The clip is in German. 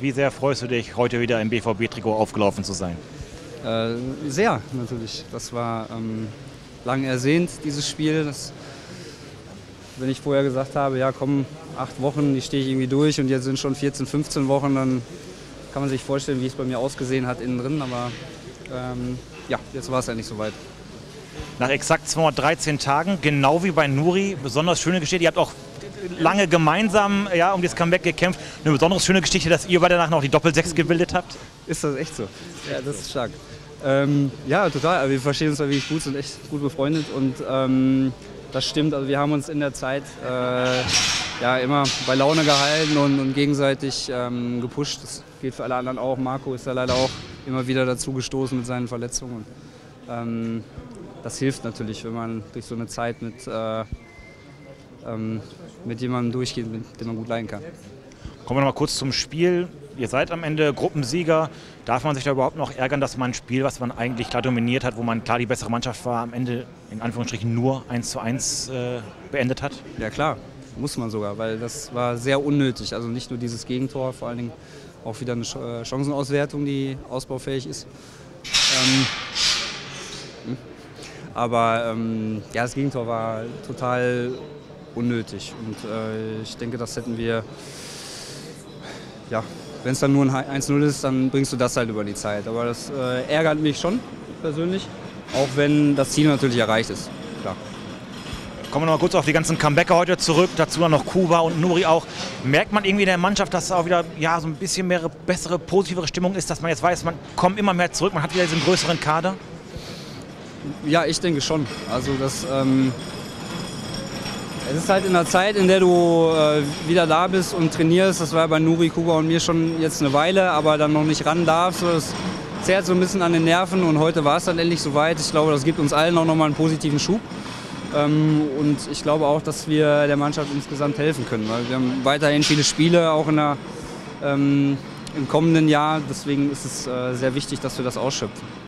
Wie sehr freust du dich, heute wieder im BVB-Trikot aufgelaufen zu sein? Äh, sehr, natürlich. Das war ähm, lang ersehnt, dieses Spiel. Das, wenn ich vorher gesagt habe, ja komm, acht Wochen, die stehe ich irgendwie durch und jetzt sind schon 14, 15 Wochen, dann kann man sich vorstellen, wie es bei mir ausgesehen hat innen drin. Aber ähm, ja, jetzt war es ja nicht so weit. Nach exakt 213 Tagen, genau wie bei Nuri, besonders schöne Geschichte. Ihr habt auch lange gemeinsam ja, um das Comeback gekämpft. Eine besonders schöne Geschichte, dass ihr bei danach noch die Doppel-6 gebildet habt. Ist das echt so? Ja, das ist stark. Ähm, ja, total. Also wir verstehen uns wirklich gut, sind echt gut befreundet und ähm, das stimmt. Also wir haben uns in der Zeit äh, ja, immer bei Laune gehalten und, und gegenseitig ähm, gepusht. Das geht für alle anderen auch. Marco ist da leider auch immer wieder dazu gestoßen mit seinen Verletzungen. Ähm, das hilft natürlich, wenn man durch so eine Zeit mit, äh, ähm, mit jemandem durchgeht, mit dem man gut leiden kann. Kommen wir noch mal kurz zum Spiel. Ihr seid am Ende Gruppensieger. Darf man sich da überhaupt noch ärgern, dass man ein Spiel, was man eigentlich klar dominiert hat, wo man klar die bessere Mannschaft war, am Ende in Anführungsstrichen nur 1 zu 1 äh, beendet hat? Ja klar, muss man sogar, weil das war sehr unnötig. Also nicht nur dieses Gegentor, vor allen Dingen auch wieder eine äh, Chancenauswertung, die ausbaufähig ist. Ähm, hm. aber ähm, ja, das Gegentor war total unnötig und äh, ich denke, das hätten wir ja, wenn es dann nur ein 1-0 ist, dann bringst du das halt über die Zeit. Aber das äh, ärgert mich schon persönlich, auch wenn das Ziel natürlich erreicht ist. Klar. Kommen wir noch mal kurz auf die ganzen Comebacker heute zurück, dazu dann noch Kuba und Nuri auch. Merkt man irgendwie in der Mannschaft, dass es auch wieder ja, so ein bisschen mehr bessere, positivere Stimmung ist, dass man jetzt weiß, man kommt immer mehr zurück, man hat wieder diesen größeren Kader? Ja, ich denke schon. Also das, ähm, es ist halt in der Zeit, in der du äh, wieder da bist und trainierst, das war bei Nuri, Kuba und mir schon jetzt eine Weile, aber dann noch nicht ran darfst. Das zehrt so ein bisschen an den Nerven und heute war es dann endlich soweit. Ich glaube, das gibt uns allen auch nochmal einen positiven Schub. Ähm, und ich glaube auch, dass wir der Mannschaft insgesamt helfen können, weil wir haben weiterhin viele Spiele, auch in der, ähm, im kommenden Jahr. Deswegen ist es äh, sehr wichtig, dass wir das ausschöpfen.